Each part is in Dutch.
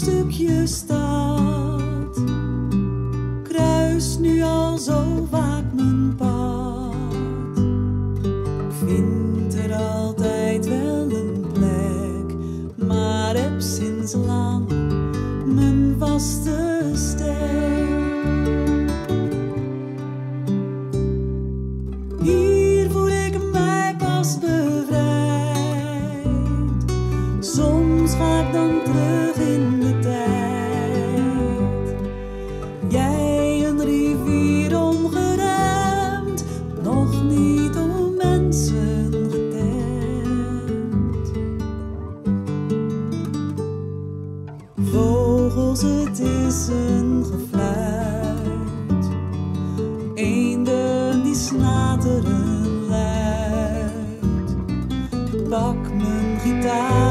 stukje stad kruist nu al zo vaak mijn pad. Ik vind er altijd wel een plek, maar heb sinds lang mijn vaste stek. Hier voel ik mij pas bevrijd. Soms ga ik dan terug in Het is een gefluit. Eenden die snateren luid. Pak mijn gitaar,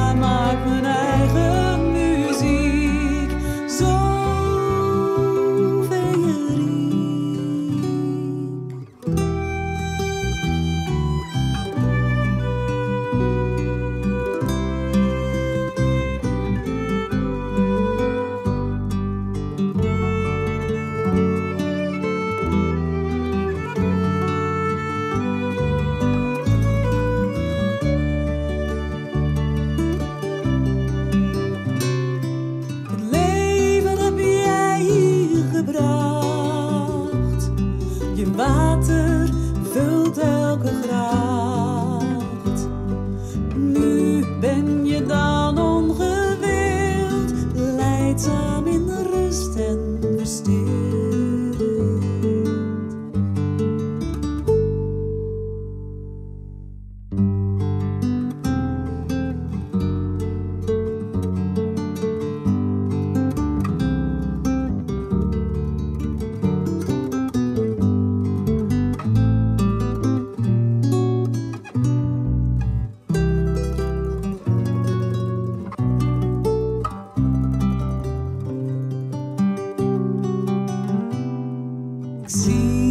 Je water Ik